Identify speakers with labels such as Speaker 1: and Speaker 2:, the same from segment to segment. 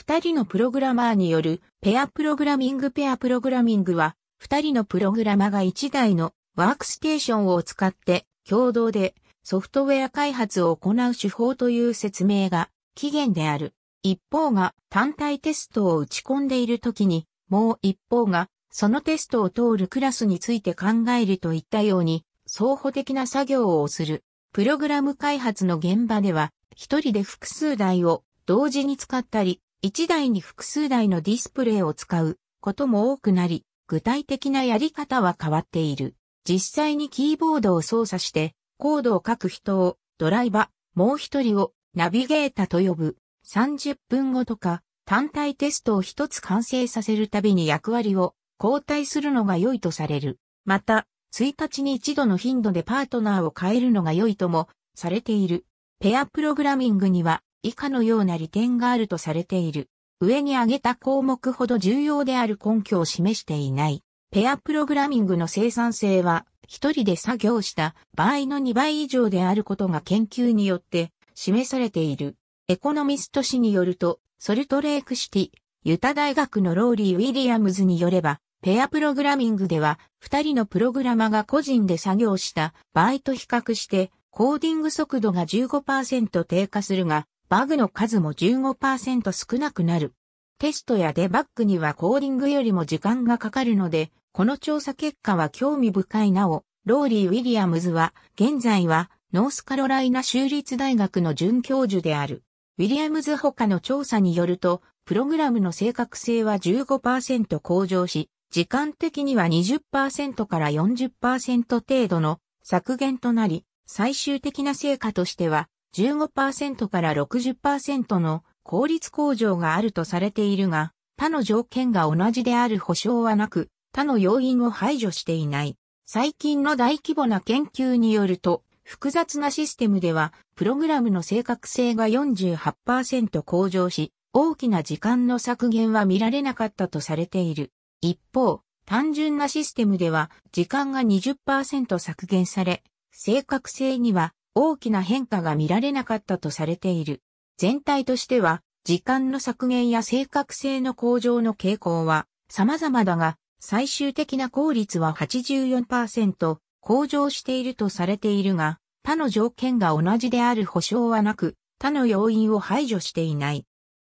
Speaker 1: 二人のプログラマーによるペアプログラミングペアプログラミングは、二人のプログラマーが一台のワークステーションを使って共同でソフトウェア開発を行う手法という説明が起源である。一方が単体テストを打ち込んでいるときに、もう一方がそのテストを通るクラスについて考えるといったように、双方的な作業をする。プログラム開発の現場では、一人で複数台を同時に使ったり、一台に複数台のディスプレイを使うことも多くなり、具体的なやり方は変わっている。実際にキーボードを操作してコードを書く人をドライバー、もう一人をナビゲータと呼ぶ。30分後とか単体テストを一つ完成させるたびに役割を交代するのが良いとされる。また、1日に一度の頻度でパートナーを変えるのが良いともされている。ペアプログラミングには以下のような利点があるとされている。上に挙げた項目ほど重要である根拠を示していない。ペアプログラミングの生産性は、一人で作業した場合の2倍以上であることが研究によって示されている。エコノミスト氏によると、ソルトレークシティ、ユタ大学のローリー・ウィリアムズによれば、ペアプログラミングでは、二人のプログラマが個人で作業した場合と比較して、コーディング速度が15%低下するが、バグの数も15%少なくなる。テストやデバッグにはコーディングよりも時間がかかるので、この調査結果は興味深いなお、ローリー・ウィリアムズは、現在は、ノースカロライナ州立大学の准教授である。ウィリアムズ他の調査によると、プログラムの正確性は15%向上し、時間的には20%から40%程度の削減となり、最終的な成果としては15%から60%の効率向上があるとされているが、他の条件が同じである保証はなく、他の要因を排除していない。最近の大規模な研究によると、複雑なシステムでは、プログラムの正確性が48%向上し、大きな時間の削減は見られなかったとされている。一方、単純なシステムでは、時間が20%削減され、正確性には大きな変化が見られなかったとされている。全体としては、時間の削減や正確性の向上の傾向は様々だが、最終的な効率は84%向上しているとされているが、他の条件が同じである保証はなく、他の要因を排除していない。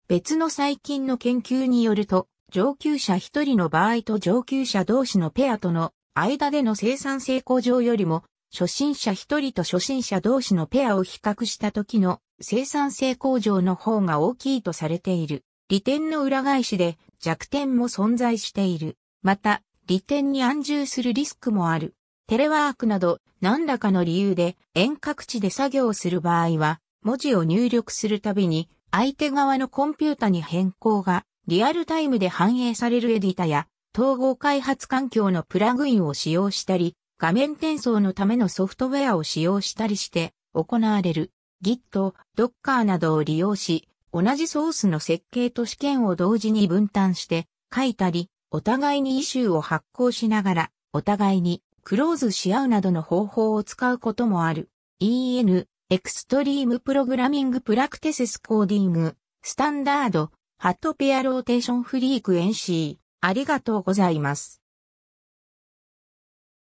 Speaker 1: 別の最近の研究によると、上級者一人の場合と上級者同士のペアとの間での生産性向上よりも初心者一人と初心者同士のペアを比較した時の生産性向上の方が大きいとされている。利点の裏返しで弱点も存在している。また、利点に安住するリスクもある。テレワークなど何らかの理由で遠隔地で作業する場合は、文字を入力するたびに相手側のコンピュータに変更がリアルタイムで反映されるエディタや統合開発環境のプラグインを使用したり、画面転送のためのソフトウェアを使用したりして行われる Git、Docker などを利用し、同じソースの設計と試験を同時に分担して書いたり、お互いにイシューを発行しながら、お互いにクローズし合うなどの方法を使うこともある。EN、エクストリームプログラミングプラクティススコーディング、スタンダード、ハットペアローテーションフリークエンシー。ありがとうございます。